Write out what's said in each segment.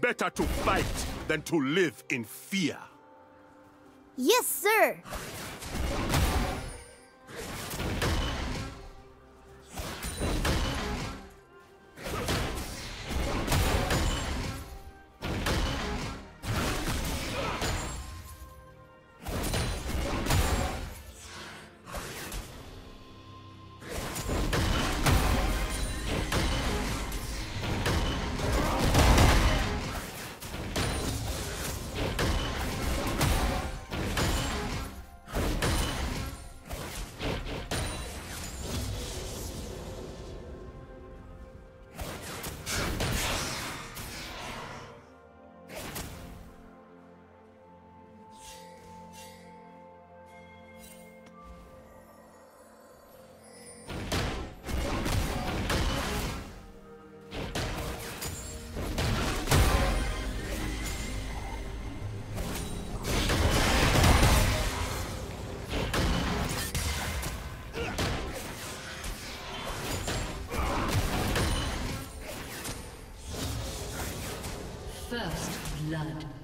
Better to fight than to live in fear. Yes, sir! Blood.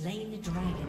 Slain the dragon.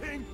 fighting?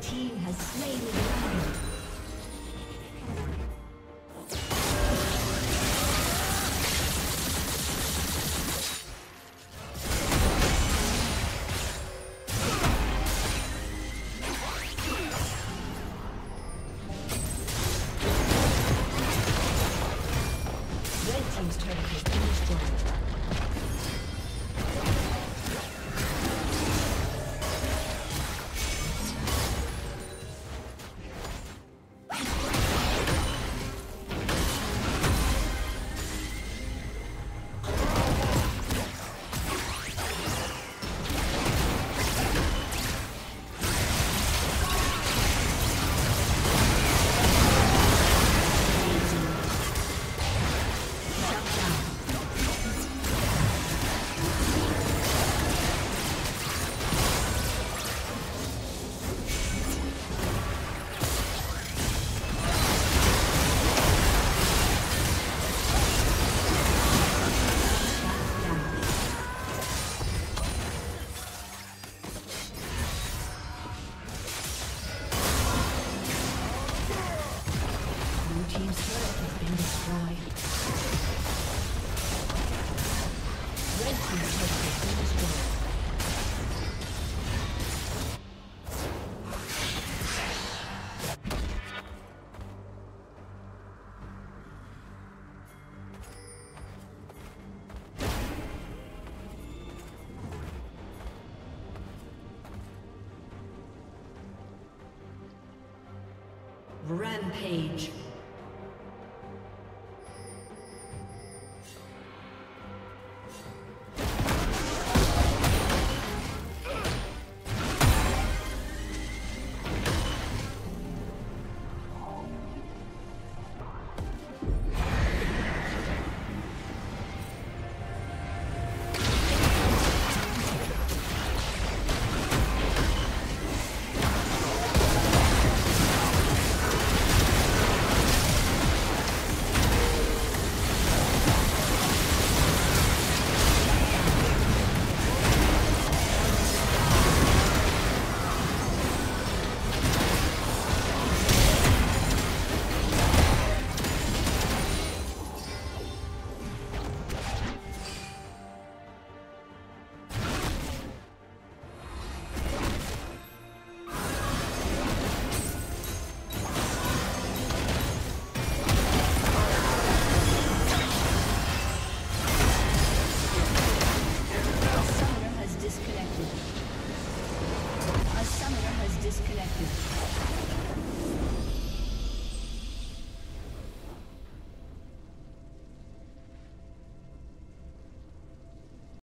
Team has slain the Rampage.